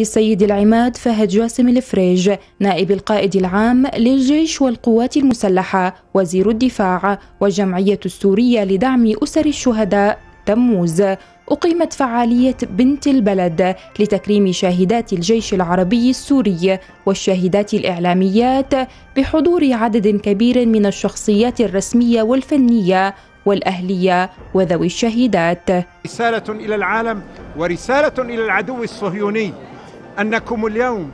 السيد العماد فهد جاسم الفريج نائب القائد العام للجيش والقوات المسلحة وزير الدفاع والجمعية السورية لدعم أسر الشهداء تموز. أقيمت فعالية بنت البلد لتكريم شاهدات الجيش العربي السوري والشاهدات الإعلاميات بحضور عدد كبير من الشخصيات الرسمية والفنية والأهلية وذوي الشهيدات. رسالة إلى العالم ورسالة إلى العدو الصهيوني. أنكم اليوم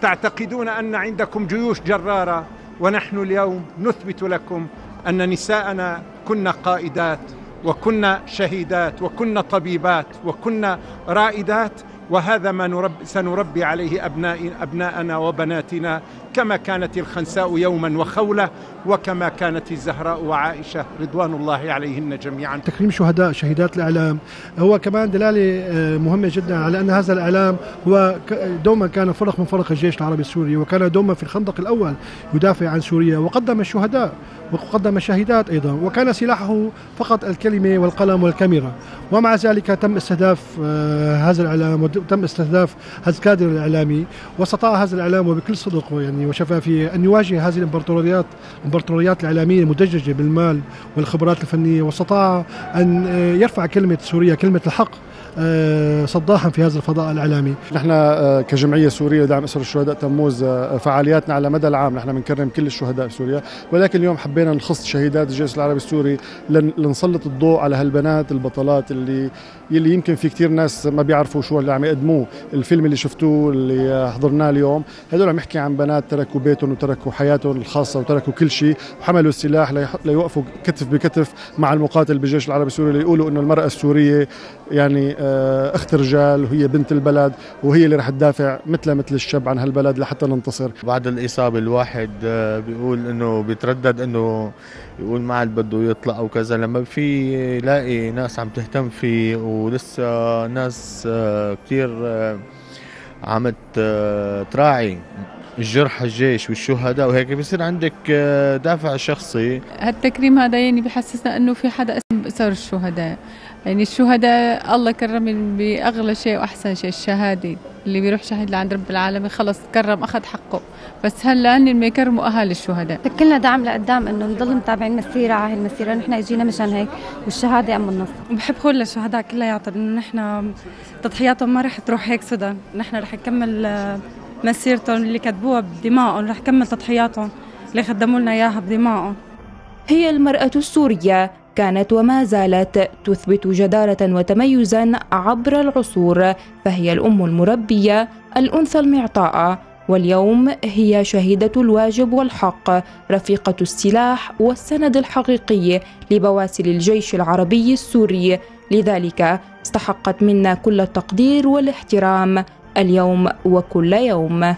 تعتقدون أن عندكم جيوش جرارة ونحن اليوم نثبت لكم أن نساءنا كن قائدات وكنا شهيدات وكنا طبيبات وكنا رائدات وهذا ما نرب سنربي عليه أبناء أبناءنا وبناتنا كما كانت الخنساء يوما وخولة وكما كانت الزهراء وعائشة رضوان الله عليهن جميعا. تكريم شهداء شهيدات الإعلام. هو كمان دلالة آه، مهمة جدا على أن هذا الإعلام هو دوما كان فرق من فرق الجيش العربي السوري وكان دوما في الخندق الأول يدافع عن سوريا وقدم الشهداء وقدم الشهيدات أيضا وكان سلاحه فقط الكلمة والقلم والكاميرا. ومع ذلك تم استهداف آه، هذا الإعلام وتم استهداف هذا الكادر الإعلامي وأستطاع هذا الإعلام وبكل صدق يعني وشفافية أن يواجه هذه الإمبراطوريات الإمبراطوريات الإعلامية المدججة بالمال والخبرات الفنية وأستطاع آه، يرفع كلمة سوريا كلمة الحق صداحا في هذا الفضاء الإعلامي. نحن آه، كجمعية سورية لدعم اسر الشهداء تموز فعالياتنا على مدى العام. نحن بنكرم كل الشهداء في سوريا. ولكن اليوم حبينا نخص شهيدات الجيش العربي السوري لنسلط الضوء على هالبنات البطلات اللي يلي يمكن في كثير ناس ما بيعرفوا شو اللي عم يقدموه. الفيلم اللي شفتوه اللي حضرناه اليوم هدول عم يحكي عن بنات تركوا بيتهم وتركوا حياتهم الخاصة وتركوا كل شيء وحملوا السلاح ليوقفوا كتف بكتف مع المقاتل بالجيش العربي السوري ليقولوا إنه المرأة السورية يعني آه، أخت رجال وهي بنت البلد وهي اللي رح تدافع مثل مثل الشاب عن هالبلد لحتى ننتصر. بعد الإصابة الواحد آه، بيقول إنه بيتردد إنه يقول ما عاد بده يطلع أو كذا. لما في يلاقي ناس عم تهتم فيه ولسه ناس آه، كثير عم تراعي الجرحى الجيش والشهداء وهيك بصير عندك دافع شخصي. هالتكريم هذا يعني بحسسنا إنه في حدا اسم بأسر الشهداء. يعني الشهداء الله كرم بأغلى شيء وأحسن شيء الشهادة. اللي بيروح شهيد لعند رب العالمين خلص كرم أخذ حقه. بس هلا هن ما يكرموا أهالي الشهداء. كلنا دعم لقدام إنه نضل متابعين المسيرة على هالمسيرة نحن اجينا مشان هيك والشهادة أم النصر بحب قول للشهداء كلياتهم إنه نحن تضحياتهم ما رح تروح هيك سدى. نحن رح نكمل آه، مسيرتهم اللي كتبوها بدمائهم رح نكمل تضحياتهم اللي خدموا لنا إياها بدمائهم. هي المرأة السورية كانت وما زالت تثبت جدارة وتميزا عبر العصور فهي الأم المربية الأنثى المعطاءة واليوم هي شهيدة الواجب والحق رفيقة السلاح والسند الحقيقي لبواسل الجيش العربي السوري. لذلك استحقت منا كل التقدير والاحترام اليوم وكل يوم.